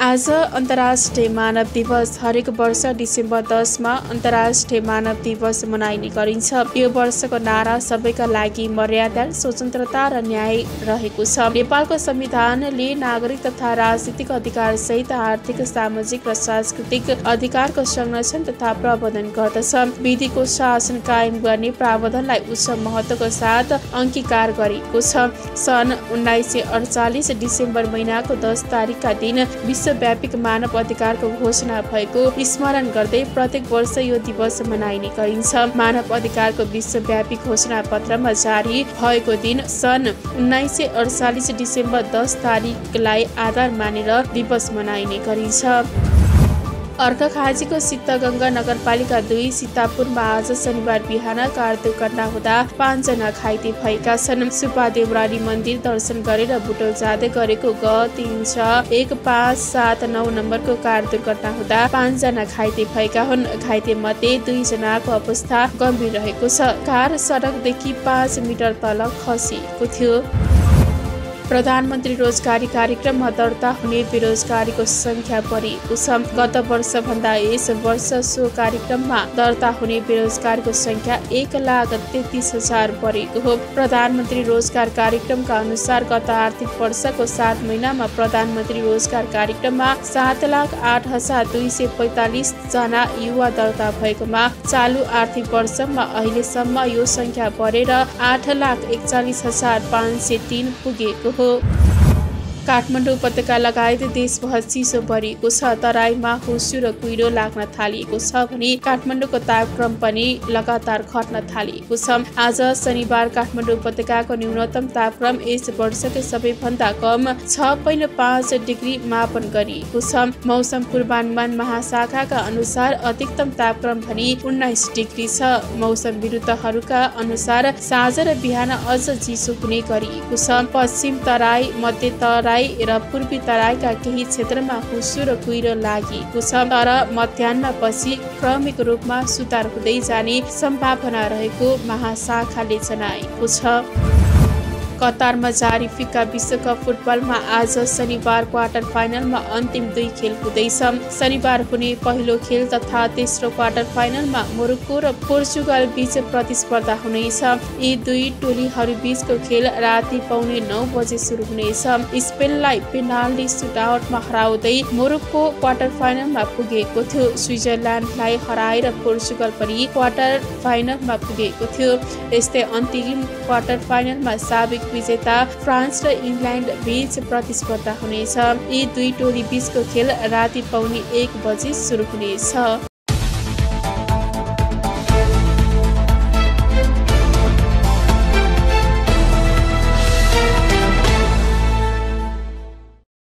आज अन्तर्राष्ट्रिय मानव दिवस हरेक वर्ष डिसेम्बर दसमा अन्तर्राष्ट्रिय मानव दिवस मनाइने गरिन्छ। यो वर्षको नारा सबैका लागि मर्यादा स्वतन्त्रता र न्याय रहेको छ। नेपालको संविधानले नागरिक तथा राजनीतिक अधिकार सहित आर्थिक सामाजिक र सांस्कृतिक अधिकारको संरक्षण तथा प्रवर्धन गर्दछ। विधिको शासन कायम गर्ने प्रावधानलाई उच्च महत्वको साथ अङ्गीकार गरेको छ। सन् उन्नाइस सय अडचालिस डिसेम्बर महिनाको दस तारिकका दिन विश्व विश्वव्यापी मानव अधिकारको घोषणा भएको स्मरण गर्दै प्रत्येक वर्ष यो दिवस मनाइने गरिन्छ। मानव अधिकारको विश्वव्यापी घोषणा पत्रमा जारी भएको दिन सन् उन्नाइस सय अडचालिस डिसेम्बर दस तारिकलाई आधार मानेर दिवस मनाइने गरिन्छ। अर्घखाँचीको सिद्धगङ्गा नगरपालिका दुई सीतापुरमा आज शनिबार बिहान कार दुर्घटना हुँदा पाँचजना घाइते भएका छन्। सुपा मन्दिर दर्शन गरेर बुटोल जाँदै गरेको ग तिन छ एक पाँच सात नौ नम्बरको कार दुर्घटना हुँदा पाँचजना घाइते भएका हुन्। घाइते मध्ये दुईजनाको अवस्था गम्भीर रहेको छ। कार सडकदेखि पाँच मिटर तल खसिएको थियो। प्रधानमन्त्री रोजगारी कार्यक्रममा दर्ता हुने बेरोजगारीको सङ्ख्या बढिएको छ गत वर्षभन्दा यस वर्ष सो कार्यक्रममा दर्ता हुने बेरोजगारको सङ्ख्या एक लाख तेत्तिस हजार बढेको हो प्रधानमन्त्री रोजगार कार्यक्रमका अनुसार गत आर्थिक वर्षको सात महिनामा प्रधानमन्त्री रोजगार कार्यक्रममा सात लाख आठ हजार दुई सय पैँतालिसजना युवा दर्ता भएकोमा चालु आर्थिक वर्षमा अहिलेसम्म यो सङ्ख्या बढेर आठ लाख एकचालिस हजार पाँच सय तिन पुगेको 그. काठमाडौँ उपत्यका लगायत देशभर चिसो बढेको छ। तराईमा हुस्यु र कुहिरो लाग्न थालिएको छ भने काठमाडौँको तापक्रम पनि लगातार घट्न थालिएको छ। आज शनिबार काठमाडौँ उपत्यकाको न्यूनतम तापक्रम यस वर्षकै सबैभन्दा कम छ पोइन्ट पाँच डिग्री मापन गरिएको छ। मौसम पूर्वानुमान महाशाखाका अनुसार अधिकतम तापक्रम भने उन्नाइस डिग्री छ। मौसम विरुद्धहरूका अनुसार साँझ र बिहान अझ चिसो हुने गरिएको छ। पश्चिम तराई मध्य तराई तराई र पूर्वी तराईका केही क्षेत्रमा हुसु र कुहिरो लागेको छ तर मध्याहपछि क्रमिक रूपमा सुधार हुँदै जाने सम्भावना रहेको महाशाखाले जनाएको छ। कतारमा जारी फिक्का विश्वकप फुटबलमा आज शनिबार क्वार्टर फाइनलमा अन्तिम दुई खेल हुँदैछ। शनिबार हुने पहिलो खेल तथा तेस्रो क्वार्टर फाइनलमा मोरक्को र पोर्चुगल बीच प्रतिस्पर्धा हुनेछ। यी दुई टोलीहरू बीचको खेल राति पाउने नौ बजे सुरु हुनेछ। स्पेनलाई पेनाल्टी सुटआउटमा हराउँदै मोरक्को क्वार्टर फाइनलमा पुगेको थियो। स्विजरल्यान्डलाई हराएर पोर्चुगल पनि क्वार्टर फाइनलमा पुगेको थियो। यस्तै अन्तिम क्वार्टर फाइनलमा साबिक विजेता फ्रान्स र इङ्ल्यान्ड बीच प्रतिस्पर्धा हुनेछ। यी दुई टोली बीचको खेल राति पाउने एक बजी सुरु हुनेछ।